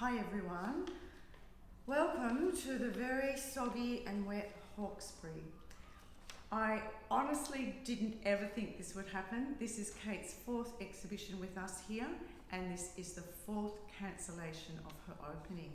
Hi everyone. Welcome to the very soggy and wet Hawkesbury. I honestly didn't ever think this would happen. This is Kate's fourth exhibition with us here and this is the fourth cancellation of her opening.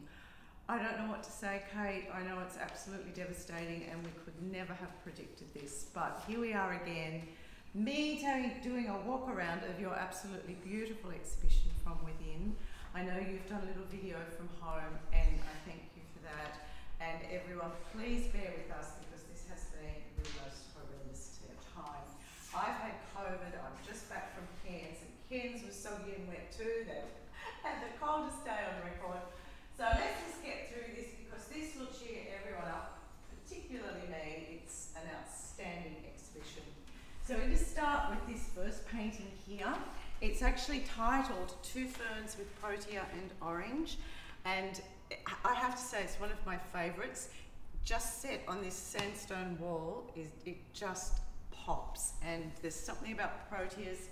I don't know what to say, Kate. I know it's absolutely devastating and we could never have predicted this, but here we are again. Me doing a walk around of your absolutely beautiful exhibition from within. I know you've done a little video from home and I thank you for that. And everyone, please bear with us because this has been the most horrendous time. I've had COVID, I'm just back from Cairns and Cairns was soggy and wet too. They had the coldest day on record. So let's just get through this because this will cheer everyone up, particularly me. It's an outstanding exhibition. So we just start with this first painting here. It's actually titled Two Ferns with Protea and Orange, and I have to say it's one of my favourites. Just set on this sandstone wall, is it just pops, and there's something about proteas.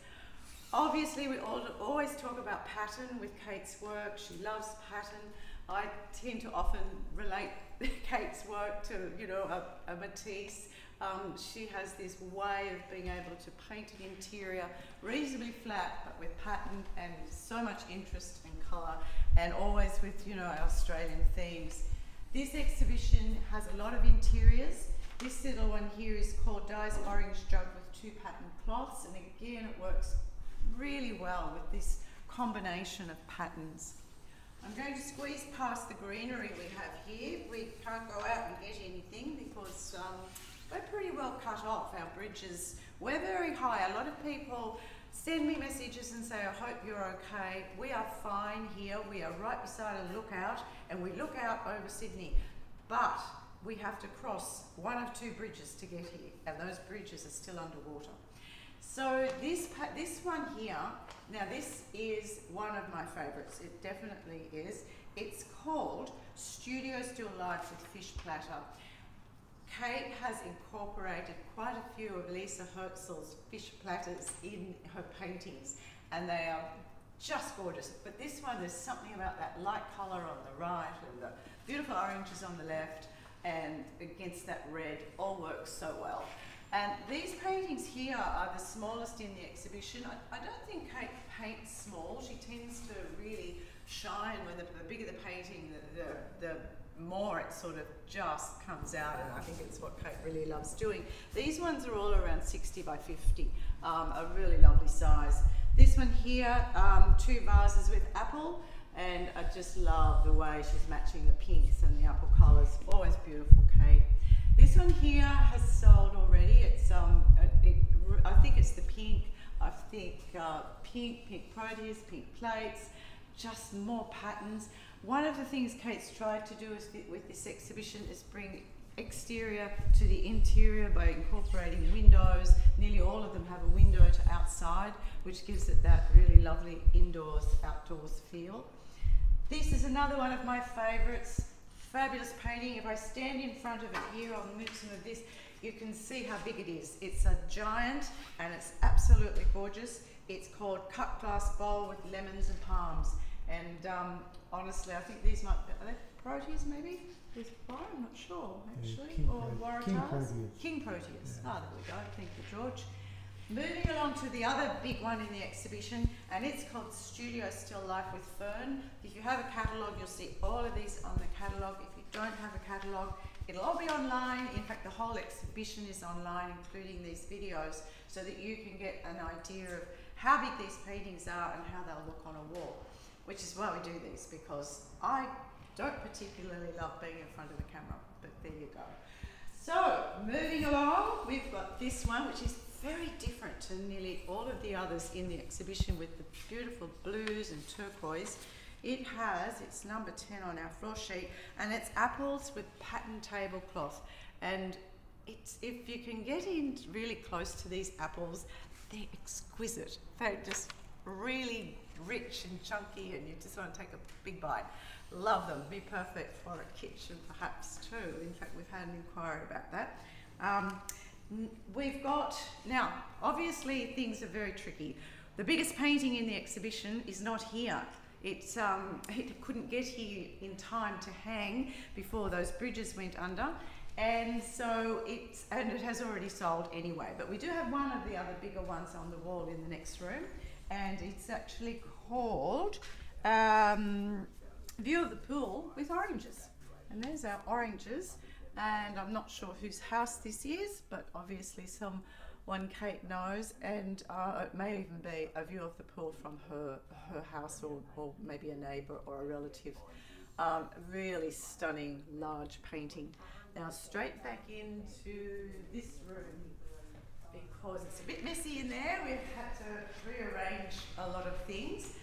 Obviously, we all, always talk about pattern with Kate's work. She loves pattern. I tend to often relate Kate's work to, you know, a, a Matisse um, she has this way of being able to paint an interior reasonably flat but with pattern and so much interest and colour and always with you know Australian themes. This exhibition has a lot of interiors. This little one here is called Dye's Orange Jug with two pattern cloths and again it works really well with this combination of patterns. I'm going to squeeze past the greenery we have here. We can't go out and get anything because um, well cut off, our bridges. We're very high. A lot of people send me messages and say, I hope you're okay. We are fine here. We are right beside a lookout and we look out over Sydney. But we have to cross one of two bridges to get here and those bridges are still underwater. So this, this one here, now this is one of my favourites, it definitely is. It's called Studio Still Life with Fish Platter. Kate has incorporated quite a few of Lisa Herzl's fish platters in her paintings and they are just gorgeous. But this one, there's something about that light colour on the right and the beautiful oranges on the left and against that red all works so well. And these paintings here are the smallest in the exhibition. I, I don't think Kate paints small. She tends to really shine when the, the bigger the painting, the, the, the more it sort of just comes out and I think it's what Kate really loves doing. These ones are all around 60 by 50, um, a really lovely size. This one here, um, two vases with apple and I just love the way she's matching the pinks and the apple colours, always beautiful Kate. This one here has sold already, it's um, it, I think it's the pink, I think uh, pink, pink proteas, pink plates, just more patterns. One of the things Kate's tried to do with this exhibition is bring exterior to the interior by incorporating windows. Nearly all of them have a window to outside, which gives it that really lovely indoors, outdoors feel. This is another one of my favourites. Fabulous painting. If I stand in front of it here, I'll move some of this. You can see how big it is. It's a giant and it's absolutely gorgeous. It's called Cut Glass Bowl with Lemons and Palms. And um, honestly, I think these might be, are they Proteas maybe? With fire, I'm not sure actually. or Waratahs? King Proteas. King Proteas. Yeah. Ah, there we go. Thank you, George. Moving along to the other big one in the exhibition, and it's called Studio Still Life with Fern. If you have a catalogue, you'll see all of these on the catalogue. If you don't have a catalogue, it'll all be online. In fact, the whole exhibition is online, including these videos, so that you can get an idea of how big these paintings are and how they'll look on a wall which is why we do these because I don't particularly love being in front of the camera, but there you go. So, moving along, we've got this one, which is very different to nearly all of the others in the exhibition with the beautiful blues and turquoise. It has, it's number 10 on our floor sheet, and it's apples with pattern tablecloth. And it's, if you can get in really close to these apples, they're exquisite. They're just really rich and chunky and you just want to take a big bite. Love them. Be perfect for a kitchen perhaps too. In fact, we've had an inquiry about that. Um, we've got, now, obviously things are very tricky. The biggest painting in the exhibition is not here. It, um, it couldn't get here in time to hang before those bridges went under. And so it's, and it has already sold anyway. But we do have one of the other bigger ones on the wall in the next room. And it's actually called um, View of the Pool with Oranges. And there's our oranges. And I'm not sure whose house this is, but obviously someone Kate knows. And uh, it may even be a view of the pool from her, her house or, or maybe a neighbour or a relative. Um, really stunning large painting. Now straight back into this room because it's a bit messy in there. We've had to rearrange a lot of things.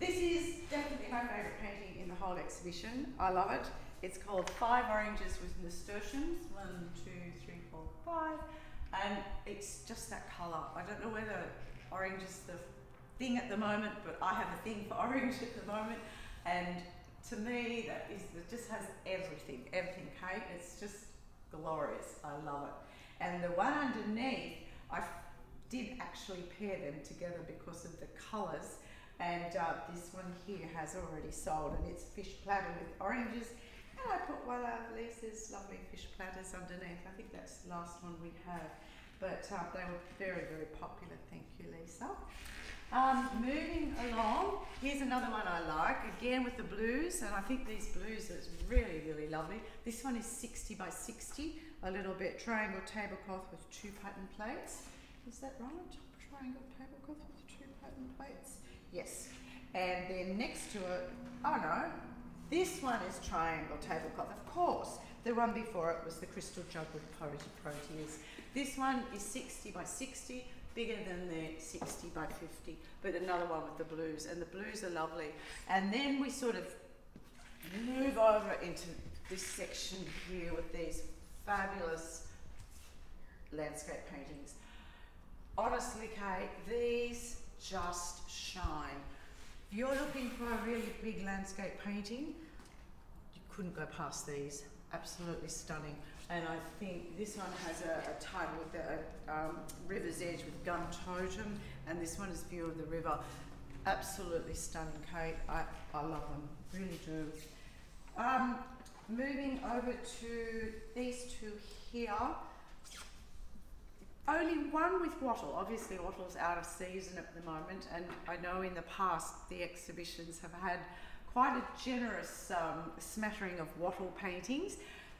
This is definitely my favourite painting in the whole exhibition. I love it. It's called Five Oranges with Nasturtiums. One, two, three, four, five. And it's just that colour. I don't know whether orange is the thing at the moment, but I have a thing for orange at the moment. And to me, that is that just has everything, everything, Kate. It's just glorious. I love it. And the one underneath, I did actually pair them together because of the colours. And uh, this one here has already sold, and it's fish platter with oranges. And I put one of Lisa's lovely fish platters underneath. I think that's the last one we have. But uh, they were very, very popular. Thank you, Lisa. Um, moving along, here's another one I like, again with the blues, and I think these blues are really, really lovely. This one is 60 by 60, a little bit triangle tablecloth with two pattern plates. Is that right? Triangle tablecloth with two pattern plates? Yes. And then next to it, oh no, this one is triangle tablecloth. Of course, the one before it was the crystal jug with proteas. This one is 60 by 60, bigger than the 60 by 50, but another one with the blues, and the blues are lovely. And then we sort of move over into this section here with these fabulous landscape paintings. Honestly, Kate, these just shine. If you're looking for a really big landscape painting, you couldn't go past these. Absolutely stunning and I think this one has a, a title with the um, river's edge with gun totem, and this one is view of the river. Absolutely stunning, Kate. I, I love them, really do. Um, moving over to these two here. Only one with wattle. Obviously, wattle's out of season at the moment, and I know in the past the exhibitions have had quite a generous um, smattering of wattle paintings.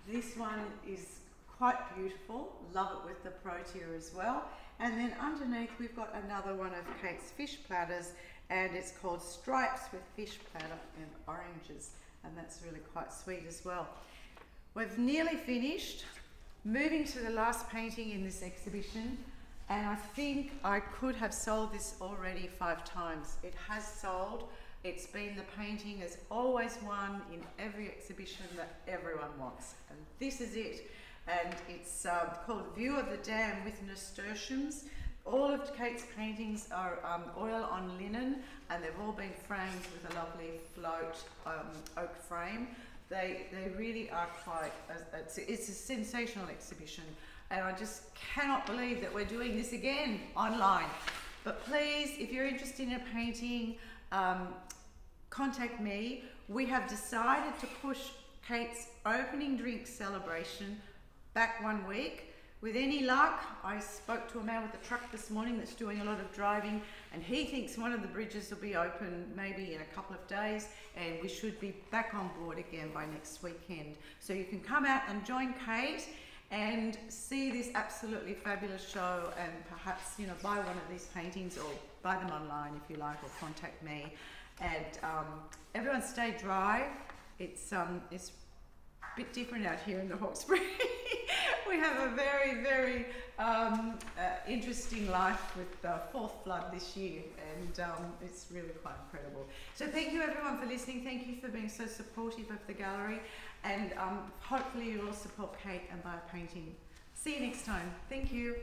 This one is quite beautiful. Love it with the protea as well. And then underneath we've got another one of Kate's fish platters and it's called Stripes with Fish Platter and Oranges. And that's really quite sweet as well. We've nearly finished. Moving to the last painting in this exhibition. And I think I could have sold this already five times. It has sold. It's been the painting has always won in every exhibition that everyone wants. And this is it. And it's um, called View of the Dam with Nasturtiums. All of Kate's paintings are um, oil on linen and they've all been framed with a lovely float um, oak frame. They, they really are quite, a, it's, a, it's a sensational exhibition and I just cannot believe that we're doing this again online. But please, if you're interested in a painting, um, contact me. We have decided to push Kate's opening drink celebration back one week. With any luck, I spoke to a man with a truck this morning that's doing a lot of driving, and he thinks one of the bridges will be open maybe in a couple of days, and we should be back on board again by next weekend. So you can come out and join Kate and see this absolutely fabulous show, and perhaps you know buy one of these paintings or buy them online if you like, or contact me and um, everyone stay dry. It's um, it's a bit different out here in the Hawkesbury. have a very very um, uh, interesting life with the fourth flood this year, and um, it's really quite incredible. So thank you everyone for listening. Thank you for being so supportive of the gallery, and um, hopefully you will support Kate and buy a painting. See you next time. Thank you.